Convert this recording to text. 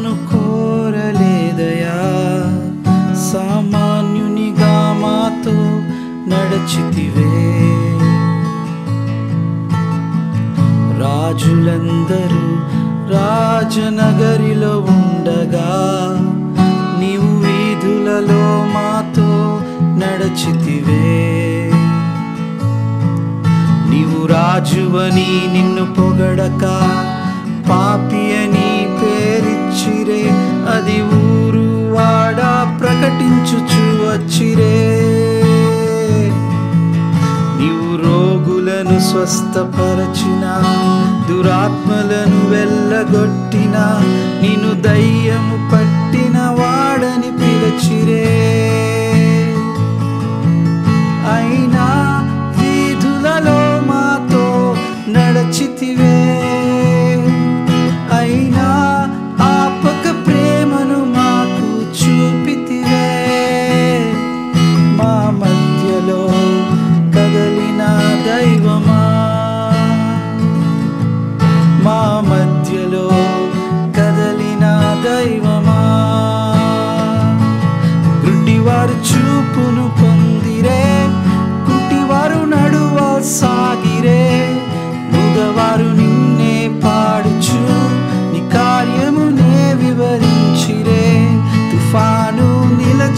నన్ను కోరలేదయా? సామాన్యునిగా మాతో నడచితివే. రాజులందరూ రాజనగరిలో ఉండగా నీవు వీధులలో మాతో నడచితివే. నీవు రాజువని నిన్ను పొగడక ప్రకటించుచు వచ్చిరే. నీవు రోగులను స్వస్థపరచిన దురాత్మలను వెళ్ళగొట్టిన నిన్ను దయ్యము పట్టిన వాడని పిలచిరే. అయినా వీధులలో మాతో నడచితివే.